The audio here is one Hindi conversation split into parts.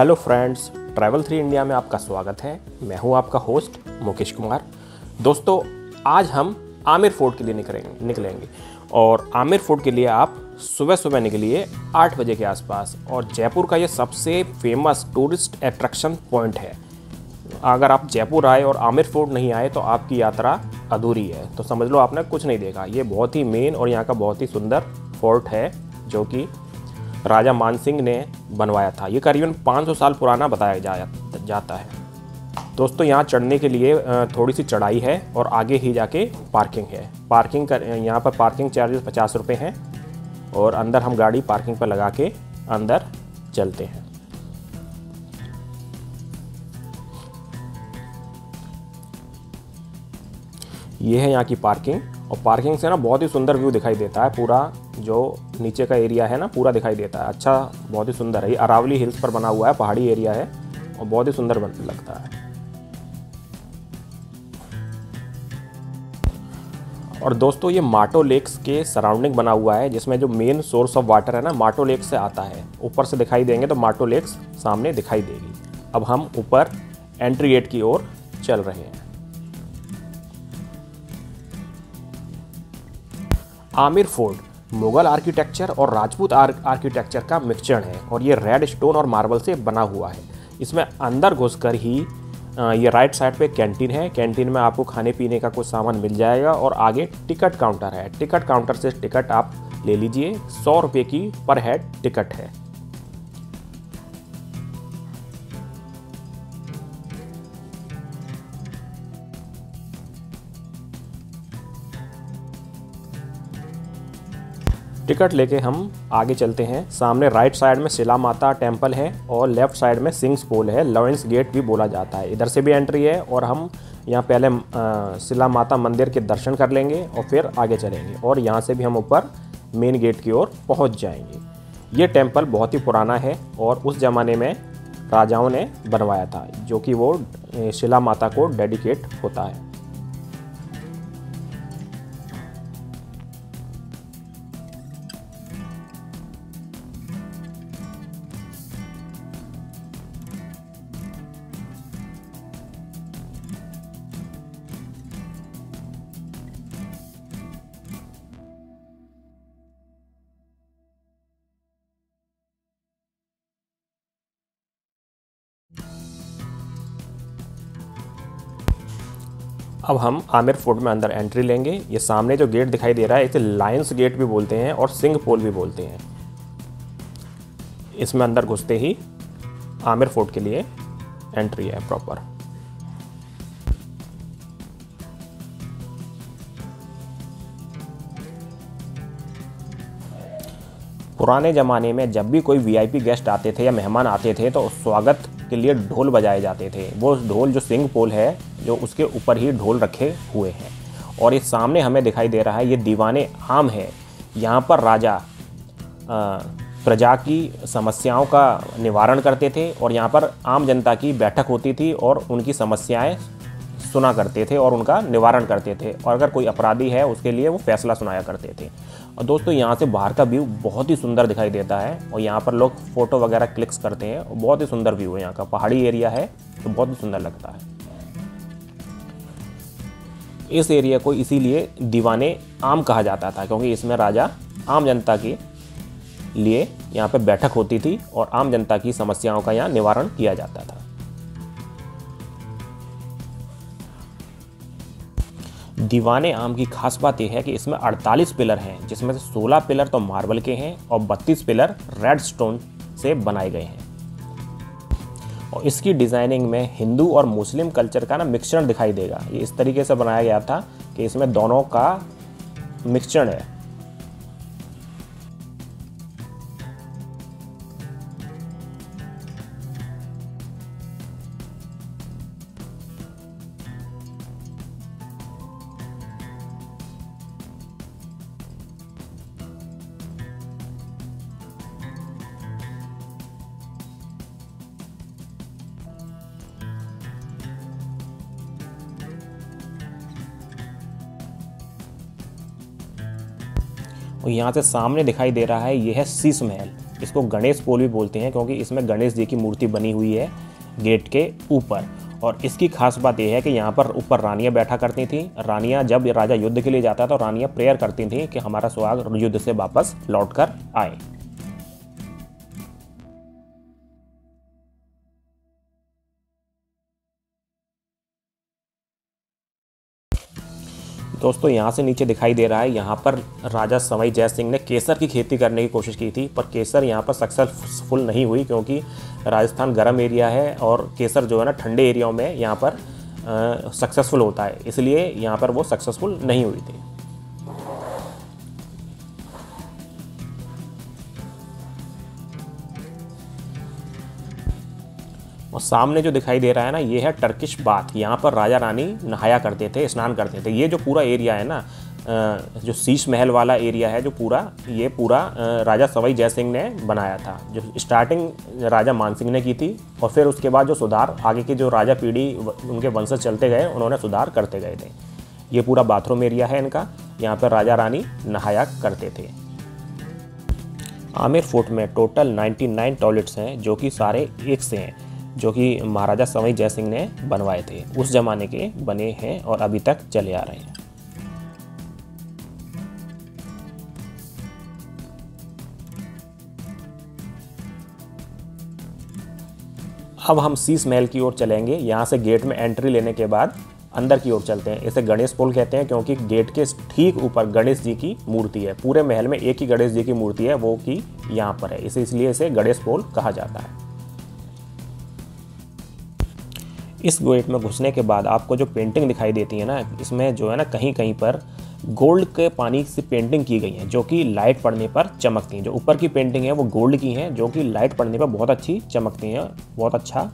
Hello friends, travel three India में आपका स्वागत है। मैं हूँ आपका होस्ट मुकेश कुमार। दोस्तों, आज हम आमिर फोर्ट के लिए निकलेंगे निकलेंगे। और आमिर फोर्ट के लिए आप सुबह सुबह निकलिए आठ बजे के आसपास। और जयपुर का ये सबसे फ़ेमस टूरिस्ट अट्रैक्शन पॉइंट है। अगर आप जयपुर आए और आमिर फोर्ट नहीं आए तो आपकी यात्रा अधूरी है। तो समझ लो आपने कुछ नहीं देखा। ये बहुत ही मेन और यहाँ का बहुत ही सुंदर फोर्ट है, जो कि राजा मानसिंह ने बनवाया था। ये करीबन 500 साल पुराना बताया जा, जाता है। दोस्तों यहाँ चढ़ने के लिए थोड़ी सी चढ़ाई है और आगे ही जाके पार्किंग है। पार्किंग कर यहाँ पर पार्किंग चार्जेस पचास रुपये हैं और अंदर हम गाड़ी पार्किंग पर लगा के अंदर चलते हैं। ये है यहाँ की पार्किंग और पार्किंग से ना बहुत ही सुंदर व्यू दिखाई देता है। पूरा जो नीचे का एरिया है ना, पूरा दिखाई देता है। अच्छा बहुत ही सुंदर है। ये अरावली हिल्स पर बना हुआ है, पहाड़ी एरिया है और बहुत ही सुंदर बन, लगता है। और दोस्तों, ये माटो लेक्स के सराउंडिंग बना हुआ है, जिसमें जो मेन सोर्स ऑफ़ वाटर है ना, माटो लेक से आता है। ऊपर से दिखाई देंगे तो माटो लेक्स सामने दिखाई देगी। अब हम ऊपर एंट्री गेट की ओर चल रहे हैं। आमिर फोर्ट मुगल आर्किटेक्चर और राजपूत आर्किटेक्चर का मिक्सचर है और ये रेड स्टोन और मार्बल से बना हुआ है। इसमें अंदर घुसकर ही ये राइट साइड पे कैंटीन है। कैंटीन में आपको खाने पीने का कुछ सामान मिल जाएगा और आगे टिकट काउंटर है। टिकट काउंटर से टिकट आप ले लीजिए। सौ रुपये की पर हेड टिकट है। टिकट लेके हम आगे चलते हैं। सामने राइट साइड में शिला माता टेंपल है और लेफ़्ट साइड में सिंग्स पोल है। लॉरेंस गेट भी बोला जाता है। इधर से भी एंट्री है और हम यहाँ पहले शिला माता मंदिर के दर्शन कर लेंगे और फिर आगे चलेंगे और यहाँ से भी हम ऊपर मेन गेट की ओर पहुँच जाएँगे। ये टेंपल बहुत ही पुराना है और उस ज़माने में राजाओं ने बनवाया था, जो कि वो शिला माता को डेडिकेट होता है। अब हम आमिर फोर्ट में अंदर एंट्री लेंगे। ये सामने जो गेट दिखाई दे रहा है, इसे लायंस गेट भी बोलते हैं और सिंह पोल भी बोलते हैं। इसमें अंदर घुसते ही आमिर फोर्ट के लिए एंट्री है प्रॉपर पुराने ज़माने में जब भी कोई वीआईपी गेस्ट आते थे या मेहमान आते थे तो स्वागत के लिए ढोल बजाए जाते थे। वो ढोल जो सिंह पोल है, जो उसके ऊपर ही ढोल रखे हुए हैं। और ये सामने हमें दिखाई दे रहा है, ये दीवाने आम है। यहाँ पर राजा प्रजा की समस्याओं का निवारण करते थे और यहाँ पर आम जनता की बैठक होती थी और उनकी समस्याएँ सुना करते थे और उनका निवारण करते थे। और अगर कोई अपराधी है, उसके लिए वो फैसला सुनाया करते थे। और दोस्तों, यहाँ से बाहर का व्यू बहुत ही सुंदर दिखाई देता है और यहाँ पर लोग फ़ोटो वगैरह क्लिक्स करते हैं और बहुत ही सुंदर व्यू है यहाँ का। पहाड़ी एरिया है तो बहुत ही सुंदर लगता है। इस एरिया को इसीलिए दीवाने आम कहा जाता था, क्योंकि इसमें राजा, आम जनता के लिए यहाँ पर बैठक होती थी और आम जनता की समस्याओं का यहाँ निवारण किया जाता था। दीवाने आम की खास बात यह है कि इसमें 48 पिलर हैं, जिसमें से 16 पिलर तो मार्बल के हैं और 32 पिलर रेड स्टोन से बनाए गए हैं। और इसकी डिज़ाइनिंग में हिंदू और मुस्लिम कल्चर का ना मिक्सचर दिखाई देगा। ये इस तरीके से बनाया गया था कि इसमें दोनों का मिक्सचर है। और यहाँ से सामने दिखाई दे रहा है, यह है शीश महल। इसको गणेश पोल भी बोलते हैं, क्योंकि इसमें गणेश जी की मूर्ति बनी हुई है गेट के ऊपर। और इसकी खास बात यह है कि यहाँ पर ऊपर रानियाँ बैठा करती थी। रानियाँ जब राजा युद्ध के लिए जाता तो रानियाँ प्रेयर करती थीं कि हमारा सुहाग युद्ध से वापस लौट कर आए। दोस्तों, यहाँ से नीचे दिखाई दे रहा है। यहाँ पर राजा सवाई जय सिंह ने केसर की खेती करने की कोशिश की थी, पर केसर यहाँ पर सक्सेसफुल नहीं हुई क्योंकि राजस्थान गर्म एरिया है और केसर जो है ना ठंडे एरियाओं में यहाँ पर सक्सेसफुल होता है। इसलिए यहाँ पर वो सक्सेसफुल नहीं हुई थी। और सामने जो दिखाई दे रहा है ना, ये है टर्किश बाथ यहाँ पर राजा रानी नहाया करते थे, स्नान करते थे। ये जो पूरा एरिया है ना जो शीश महल वाला एरिया है, जो पूरा, ये पूरा राजा सवाई जय सिंह ने बनाया था। जो स्टार्टिंग राजा मानसिंह ने की थी और फिर उसके बाद जो सुधार, आगे की जो राजा पीढ़ी, उनके वंशज चलते गए, उन्होंने सुधार करते गए थे। ये पूरा बाथरूम एरिया है इनका। यहाँ पर राजा रानी नहाया करते थे। आमिर फोर्ट में टोटल 99 टॉयलेट्स हैं, जो कि सारे एक से हैं। जो कि महाराजा सवाई जय सिंह ने बनवाए थे। उस जमाने के बने हैं और अभी तक चले आ रहे हैं। अब हम शीश महल की ओर चलेंगे। यहाँ से गेट में एंट्री लेने के बाद अंदर की ओर चलते हैं। इसे गणेश पोल कहते हैं, क्योंकि गेट के ठीक ऊपर गणेश जी की मूर्ति है। पूरे महल में एक ही गणेश जी की मूर्ति है, वो की यहाँ पर है। इसे इसलिए इसे गणेश पोल कहा जाता है। इस गेट में घुसने के बाद आपको जो पेंटिंग दिखाई देती है ना, इसमें जो है ना कहीं कहीं पर गोल्ड के पानी से पेंटिंग की गई है, जो कि लाइट पड़ने पर चमकती हैं। जो ऊपर की पेंटिंग है, वो गोल्ड की हैं, जो कि लाइट पड़ने पर बहुत अच्छी चमकती हैं, बहुत अच्छा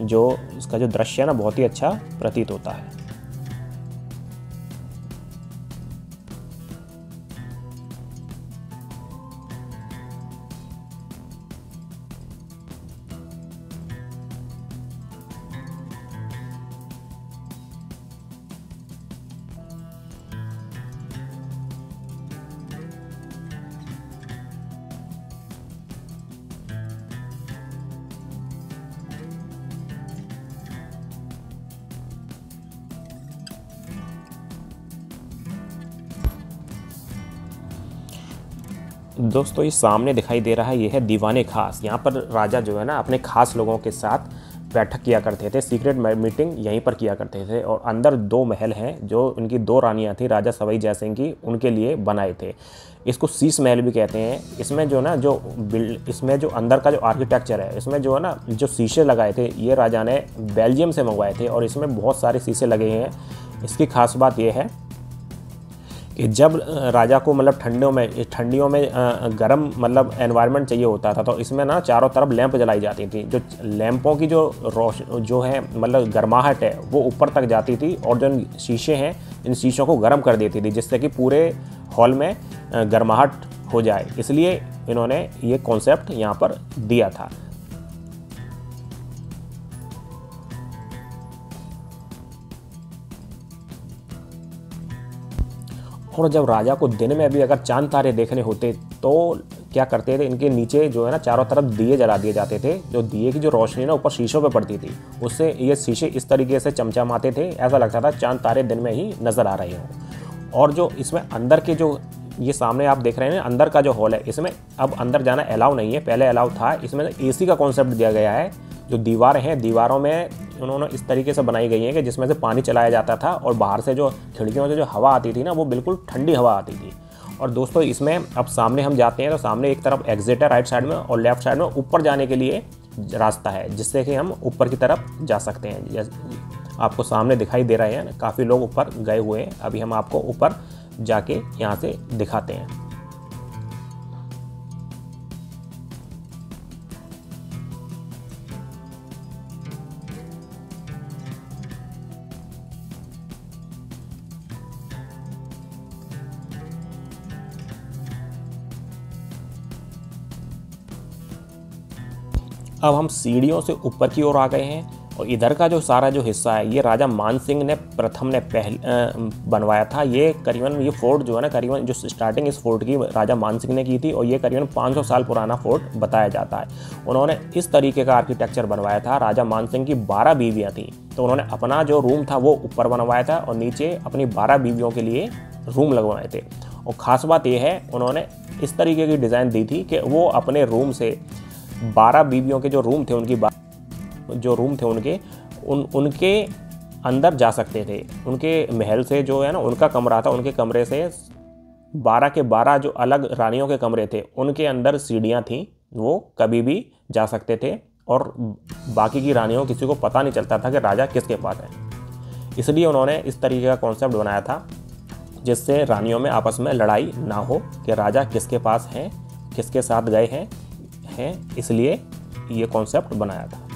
जो इसका जो दृश्य है ना, बहुत ही अच्छा प्रतीत होता है। दोस्तों, ये सामने दिखाई दे रहा है, ये है दीवाने खास। यहाँ पर राजा जो है ना, अपने खास लोगों के साथ बैठक किया करते थे सीक्रेट मीटिंग यहीं पर किया करते थे और अंदर दो महल हैं जो उनकी दो रानियाँ थी, राजा सवाई जयसिंह की, उनके लिए बनाए थे। इसको शीश महल भी कहते हैं। इसमें जो ना, जो बिल्ड इसमें जो अंदर का जो आर्किटेक्चर है, इसमें जो है ना, जो शीशे लगाए थे, ये राजा ने बेल्जियम से मंगवाए थे और इसमें बहुत सारे शीशे लगे हैं। इसकी खास बात यह है कि जब राजा को मतलब ठंडियों में ठंडियों में गर्म मतलब एनवायरनमेंट चाहिए होता था तो इसमें ना चारों तरफ़ लैंप जलाई जाती थी। जो लैंपों की जो रोश, जो है मतलब गर्माहट है, वो ऊपर तक जाती थी और जो शीशे हैं, इन शीशों को गर्म कर देती थी, जिससे कि पूरे हॉल में गर्माहट हो जाए। इसलिए इन्होंने ये कॉन्सेप्ट यहाँ पर दिया था। और जब राजा को दिन में भी अगर चाँद तारे देखने होते तो क्या करते थे? इनके नीचे जो है ना, चारों तरफ़ दिए जला दिए जाते थे। जो दिए की जो रोशनी ना ऊपर शीशों पे पड़ती थी, उससे ये शीशे इस तरीके से चमचमाते थे, ऐसा लगता था चाँद तारे दिन में ही नज़र आ रहे हों। और जो इसमें अंदर के जो ये सामने आप देख रहे हैं, अंदर का जो हॉल है, इसमें अब अंदर जाना अलाउ नहीं है। पहले अलाउ था, इसमें एसी का कॉन्सेप्ट दिया गया है। जो दीवारें हैं, दीवारों में उन्होंने इस तरीके से बनाई गई हैं कि जिसमें से पानी चलाया जाता था और बाहर से जो खिड़कियों से जो हवा आती थी ना, वो बिल्कुल ठंडी हवा आती थी। और दोस्तों, इसमें अब सामने हम जाते हैं तो सामने एक तरफ़ एग्जिट है राइट साइड में और लेफ़्ट साइड में ऊपर जाने के लिए रास्ता है, जिससे कि हम ऊपर की तरफ़ जा सकते हैं। आपको सामने दिखाई दे रहे हैं, काफ़ी लोग ऊपर गए हुए हैं। अभी हम आपको ऊपर जाके यहाँ से दिखाते हैं। अब हम सीढ़ियों से ऊपर की ओर आ गए हैं और इधर का जो सारा जो हिस्सा है, ये राजा मान सिंह ने प्रथम ने पहले बनवाया था। ये करीबन, ये फोर्ट जो है ना, करीबन जो स्टार्टिंग इस फोर्ट की राजा मान सिंह ने की थी और ये करीबन 500 साल पुराना फोर्ट बताया जाता है। उन्होंने इस तरीके का आर्किटेक्चर बनवाया था। राजा मान सिंह की बारह बीवियाँ थीं। तो उन्होंने अपना जो रूम था, वो ऊपर बनवाया था और नीचे अपनी बारह बीवियों के लिए रूम लगवाए थे। और ख़ास बात यह है, उन्होंने इस तरीके की डिज़ाइन दी थी कि वो अपने रूम से बारह बीवियों के जो रूम थे, उनकी जो रूम थे उनके, उन, उनके अंदर जा सकते थे। उनके महल से जो है ना, उनका कमरा था, उनके कमरे से बारह के बारह जो अलग रानियों के कमरे थे, उनके अंदर सीढ़ियाँ थीं, वो कभी भी जा सकते थे और बाकी की रानियों किसी को पता नहीं चलता था कि राजा किसके पास है। इसलिए उन्होंने इस तरीके का कॉन्सेप्ट बनाया था, जिससे रानियों में आपस में लड़ाई ना हो कि राजा किसके पास हैं, किसके साथ गए हैं हैं इसलिए ये कॉन्सेप्ट बनाया था।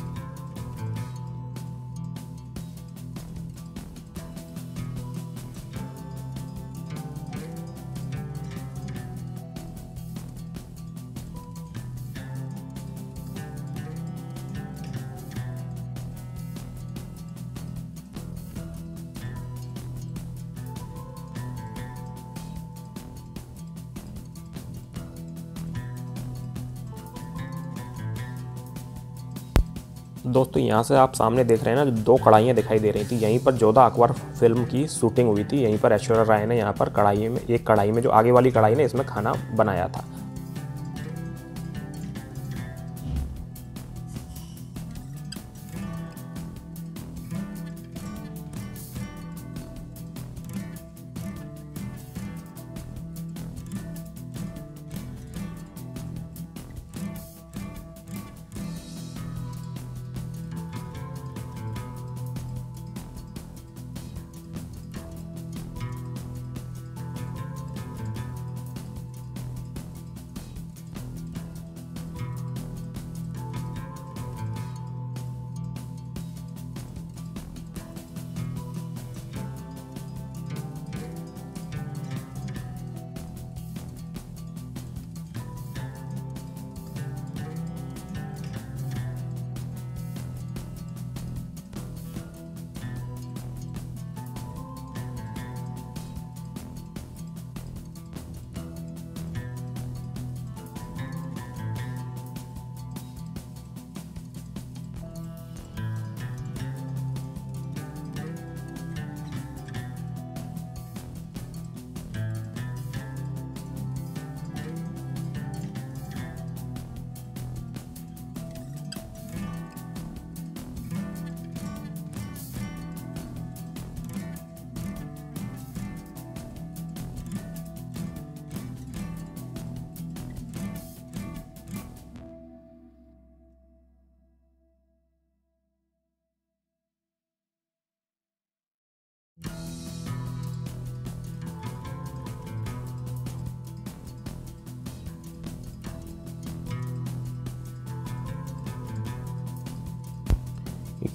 दोस्तों, यहाँ से आप सामने देख रहे हैं ना दो कढ़ाइयाँ दिखाई दे रही थी। यहीं पर जोधा अकबर फ़िल्म की शूटिंग हुई थी। यहीं पर ऐश्वर्या राय ने यहाँ पर कढ़ाई में, एक कढ़ाई में, जो आगे वाली कढ़ाई ने इसमें खाना बनाया था।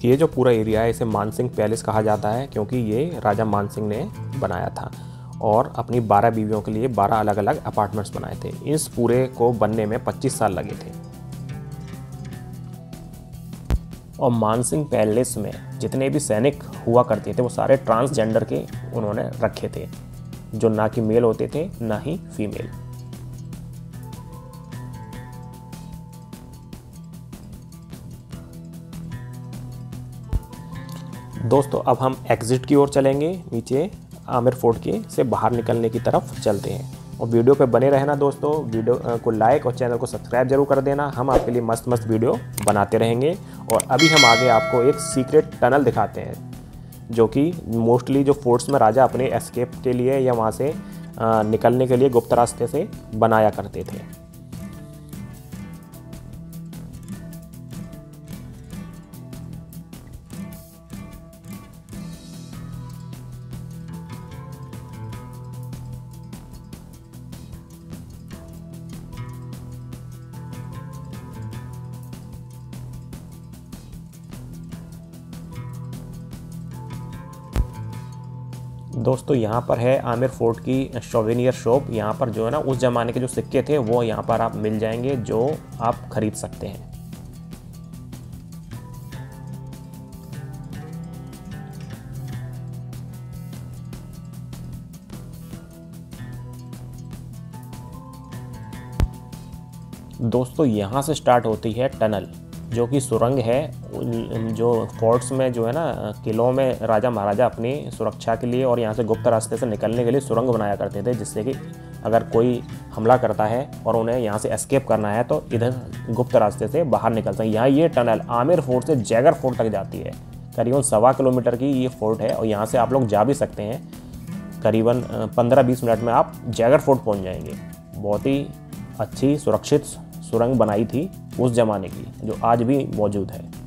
ये जो पूरा एरिया है, इसे मानसिंह पैलेस कहा जाता है, क्योंकि ये राजा मानसिंह ने बनाया था और अपनी 12 बीवियों के लिए 12 अलग अलग अपार्टमेंट्स बनाए थे। इस पूरे को बनने में 25 साल लगे थे। और मानसिंह पैलेस में जितने भी सैनिक हुआ करते थे, वो सारे ट्रांसजेंडर के उन्होंने रखे थे, जो ना कि मेल होते थे, ना ही फीमेल। दोस्तों, अब हम एग्ज़िट की ओर चलेंगे, नीचे आमिर फोर्ट के से बाहर निकलने की तरफ़ चलते हैं। और वीडियो पे बने रहना दोस्तों, वीडियो को लाइक और चैनल को सब्सक्राइब ज़रूर कर देना। हम आपके लिए मस्त मस्त वीडियो बनाते रहेंगे। और अभी हम आगे आपको एक सीक्रेट टनल दिखाते हैं, जो कि मोस्टली जो फोर्ट्स में राजा अपने एस्केप के लिए या वहाँ से निकलने के लिए गुप्त रास्ते से बनाया करते थे। दोस्तों, यहाँ पर है आमिर फोर्ट की शोवेनियर शॉप यहाँ पर जो है ना, उस ज़माने के जो सिक्के थे, वो यहाँ पर आप मिल जाएँगे, जो आप ख़रीद सकते हैं। दोस्तों, यहाँ से स्टार्ट होती है टनल। जो कि सुरंग है जो फोर्ट्स में जो है ना, किलों में राजा महाराजा अपनी सुरक्षा के लिए और यहाँ से गुप्त रास्ते से निकलने के लिए सुरंग बनाया करते थे, जिससे कि अगर कोई हमला करता है और उन्हें यहाँ से एस्केप करना है तो इधर गुप्त रास्ते से बाहर निकल सकते यहाँ ये टनल आमिर फोर्ट से जैगर फोर्ट तक जाती है। करीबन सवा किलोमीटर की ये फोर्ट है और यहाँ से आप लोग जा भी सकते हैं। करीबन पंद्रह बीस मिनट में आप जैगर फोर्ट पहुँच जाएँगे। बहुत ही अच्छी, सुरक्षित सुरंग बनाई थी उस ज़माने की जो आज भी मौजूद है।